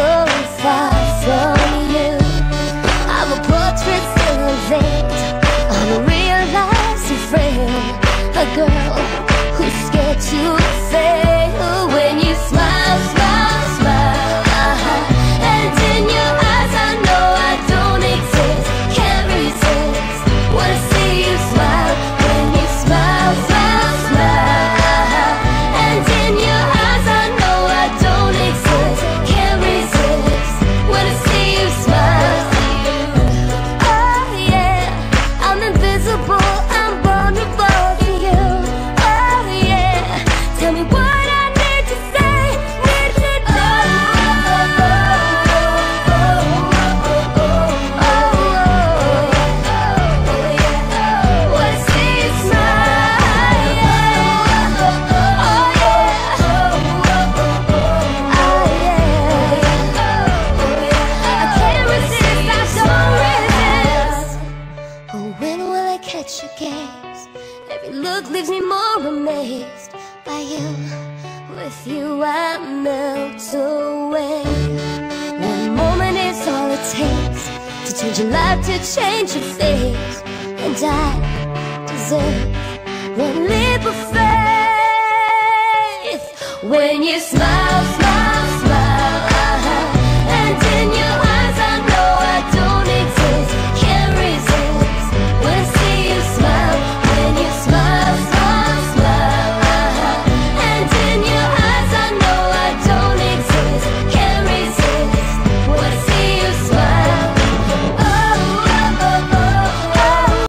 so far from you. I'm a portrait still unveiled. I'm a real life frail. A girl who's scared to look leaves me more amazed by you. With you, I melt away. One moment is all it takes to change your life, to change your face. And I deserve one leap of faith when you smile, smile.